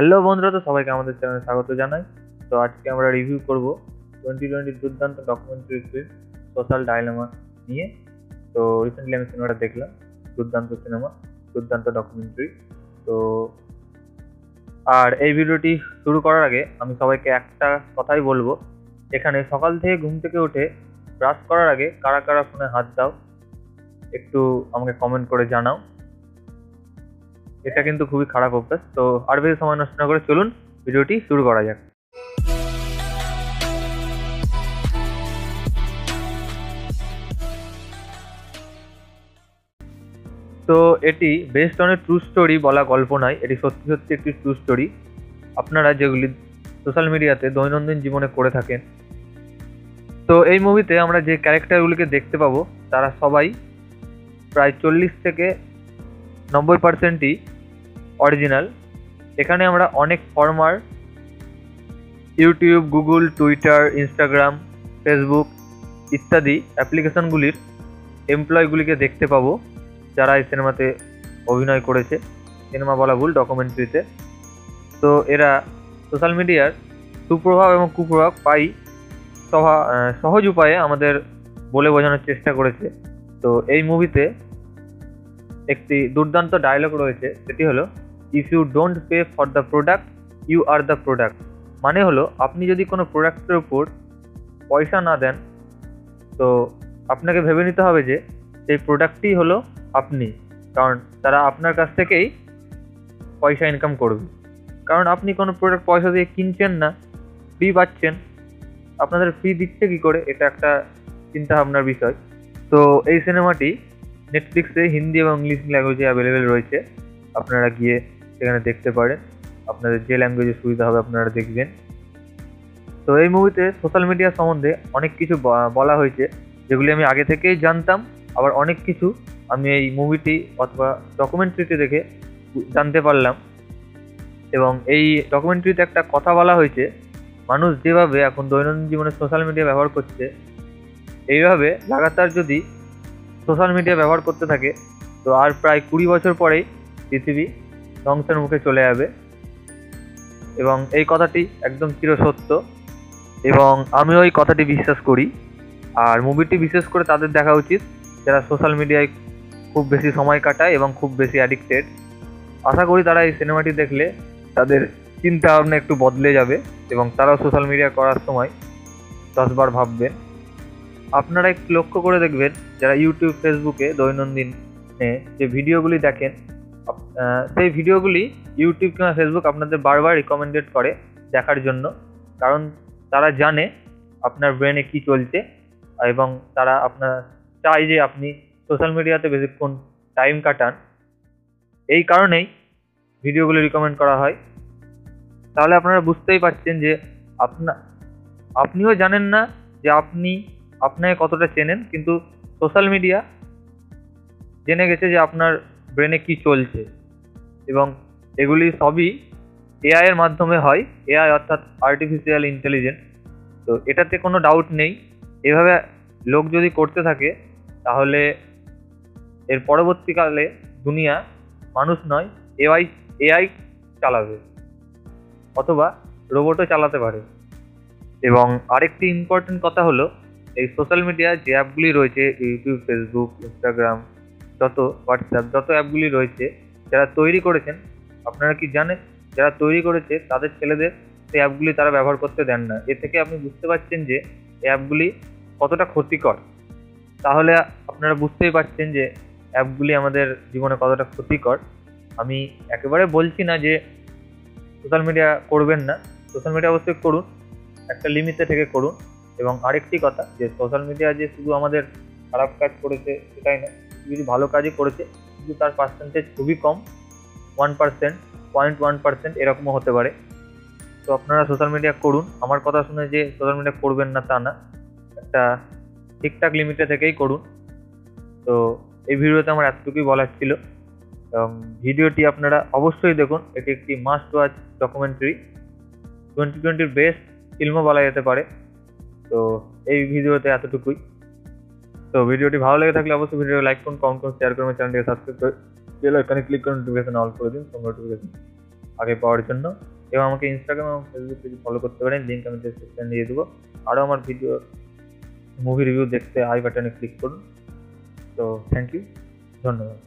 Hello বন্ধুরা, তো সবাইকে আমাদের চ্যানেলে স্বাগত জানাই। তো আজকে আমরা রিভিউ করব টোয়েন্টি টোয়েন্টি দুর্দান্ত ডকুমেন্টারি ফিল্ম সোশ্যাল ডাইলেমা নিয়ে। তো রিসেন্টলি আমি সিনেমাটা দেখলাম, দুর্দান্ত সিনেমা দুর্দান্ত ডকুমেন্টারি তো আর এই ভিডিওটি শুরু করার আগে আমি সবাইকে একটা কথাই বলব। এখানে সকাল থেকে ঘুম থেকে উঠে ব্রাশ করার আগে কারা কারা ফোনে হাত দাও, একটু আমাকে কমেন্ট করে জানাও। এটা কিন্তু খুবই খারাপ অভ্যাস। তো আর বেশি সময় নষ্ট না করে চলুন, ভিডিওটি শুরু করা যাক। তো এটি based on a true story বলা গল্প নয়, এটি সত্যি সত্যি একটি ট্রু স্টোরি আপনারা যেগুলি সোশ্যাল মিডিয়াতে দৈনন্দিন জীবনে করে থাকেন, তো এই মুভিতে আমরা যে ক্যারেক্টারগুলিকে দেখতে পাবো, তারা সবাই প্রায় চল্লিশ থেকে নব্বই পার্সেন্টই অরিজিনাল এখানে আমরা অনেক former YouTube Google Twitter Instagram Facebook ইত্যাদি অ্যাপ্লিকেশনগুলির এমপ্লয়গুলিকে দেখতে পাবো, যারা এই সিনেমাতে অভিনয় করেছে। সিনেমা বলা ভুল ডকুমেন্টারিতে তো এরা সোশ্যাল মিডিয়ার সুপ্রভাব এবং কুপ্রভাব পাই সহজ উপায়ে আমাদের বলে বোঝানোর চেষ্টা করেছে। তো এই মুভিতে একটি দুর্দান্ত ডায়লগ রয়েছে, সেটি হলো if you don't pay for the product you are the product মানে হলো, আপনি যদি কোনো প্রোডাক্টের উপর পয়সা না দেন, তো আপনাকে ভেবে নিতে হবে যে, সেই প্রোডাক্টটি হলো আপনি, কারণ তারা আপনার কাছ থেকেই পয়সা ইনকাম করবে। কারণ আপনি কোনো প্রোডাক্ট পয়সা দিয়ে কিনছেন না ফ্রি পাচ্ছেন, আপনাদের ফ্রি দিচ্ছে কী করে, এটা একটা চিন্তা ভাবনার বিষয়। তো এই সিনেমাটি নেটফ্লিক্সে হিন্দি এবং ইংলিশ ল্যাঙ্গুয়েজে অ্যাভেলেবেল রয়েছে। আপনারা গিয়ে সেখানে দেখতে পারেন। আপনাদের যে ল্যাঙ্গুয়েজে সুবিধা হবে আপনারা দেখবেন। তো এই মুভিতে সোশ্যাল মিডিয়া সম্বন্ধে অনেক কিছু বলা হয়েছে, যেগুলি আমি আগে থেকেই জানতাম। আবার অনেক কিছু আমি এই মুভিটি অথবা ডকুমেন্টারিটি দেখে জানতে পারলাম। এবং এই ডকুমেন্টারিতে একটা কথা বলা হয়েছে, মানুষ যেভাবে এখন দৈনন্দিন জীবনে সোশ্যাল মিডিয়া ব্যবহার করছে, এইভাবে লাগাতার যদি সোশ্যাল মিডিয়া ব্যবহার করতে থাকে, তো আর প্রায় কুড়ি বছর পরেই পৃথিবী ধ্বংসের মুখে চলে যাবে। এবং এই কথাটি একদম চিরসত্য, এবং আমি ওই কথাটি বিশ্বাস করি। আর মুভিটি বিশেষ করে তাদের দেখা উচিত, যারা সোশ্যাল মিডিয়ায় খুব বেশি সময় কাটায় এবং খুব বেশি অ্যাডিক্টেড আশা করি তারা এই সিনেমাটি দেখলে তাদের চিন্তা ভাবনা একটু বদলে যাবে, এবং তারাও সোশ্যাল মিডিয়া করার সময় দশবার ভাববেন। আপনারা একটু লক্ষ্য করে দেখবেন, যারা ইউটিউব ফেসবুকে দৈনন্দিন যে ভিডিওগুলি দেখেন সেই ভিডিওগুলি ইউটিউব কিংবা ফেসবুক আপনাদের বারবার রিকমেন্ডেড করে দেখার জন্য। কারণ তারা জানে আপনার ব্রেনে কি চলছে এবং তারা আপনার চায় যে আপনি সোশ্যাল মিডিয়াতে বেশিক্ষণ টাইম কাটান। এই কারণেই ভিডিওগুলি রিকমেন্ড করা হয়। তাহলে আপনারা বুঝতেই পারছেন যে আপনা আপনিও জানেন না যে আপনি আপনাকে কতটা চেনেন, কিন্তু সোশ্যাল মিডিয়া জেনে গেছে যে আপনার ব্রেনে কি চলছে। এবং এগুলি সবই এআই এর মাধ্যমে হয় এআই অর্থাৎ আর্টিফিশিয়াল ইন্টেলিজেন্স তো এটাতে কোনো ডাউট নেই। এভাবে লোক যদি করতে থাকে, তাহলে এর পরবর্তীকালে দুনিয়া মানুষ নয় এআই এআই চালাবে। অথবা রোবটও চালাতে পারে। এবং আরেকটি ইম্পর্টেন্ট কথা হলো এই সোশ্যাল মিডিয়া যে অ্যাপগুলি রয়েছে ইউটিউব ফেসবুক ইনস্টাগ্রাম যত হোয়াটসঅ্যাপ যত অ্যাপগুলি রয়েছে, যারা তৈরি করেছেন, আপনারা কি জানেন? যারা তৈরি করেছে, তাদের ছেলেদের সেই অ্যাপগুলি তারা ব্যবহার করতে দেন না। এ থেকে আপনি বুঝতে পারছেন যে এই অ্যাপগুলি কতটা ক্ষতিকর। তাহলে আপনারা বুঝতেই পারছেন যে অ্যাপগুলি আমাদের জীবনে কতটা ক্ষতিকর। আমি একেবারে বলছি না যে সোশ্যাল মিডিয়া করবেন না। সোশ্যাল মিডিয়া অবশ্যই করুন। একটা লিমিটে থেকে করুন। এবং আরেকটি কথা যে সোশ্যাল মিডিয়া যে শুধু আমাদের খারাপ কাজ করেছে সেটাই না কিছু ভালো কাজই করেছে, কিন্তু তার পার্সেন্টেজ খুবই কম one percent point one percent এরকমও হতে পারে। তো আপনারা সোশ্যাল মিডিয়া করুন। আমার কথা শুনে যে সোশ্যাল মিডিয়া করবেন না তা না, একটা ঠিকঠাক লিমিটে থেকেই করুন। তো এই ভিডিওতে আমার এতটুকুই বলার ছিল। এবং ভিডিওটি আপনারা অবশ্যই দেখুন। এটি একটি মাস্ট ওয়াচ ডকুমেন্টারি টোয়েন্টি টোয়েন্টির বেস্ট ফিল্মও বলা যেতে পারে। তো এই ভিডিওতে এতটুকুই। তো ভিডিওটি ভালো লেগে থাকলে অবশ্যই ভিডিও লাইক করুন কমেন্ট করুন শেয়ার করুন চ্যানেলটিকে সাবস্ক্রাইব করে বেল আইকনে ক্লিক করুন নোটিফিকেশন অল করে দিন সব নোটিফিকেশন আগে পাওয়ার জন্য। এবং আমাকে ইনস্টাগ্রাম এবং ফেসবুক পেজ ফলো করতে পারেন লিঙ্ক আমি ডেসক্রিপশন দিয়ে দেবো। আরও আমার ভিডিও মুভি রিভিউ দেখতে আই বাটনে ক্লিক করুন। তো থ্যাংক ইউ ধন্যবাদ।